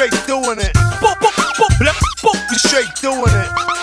straight doing it. Boop, boop, boop, boop, straight doing it.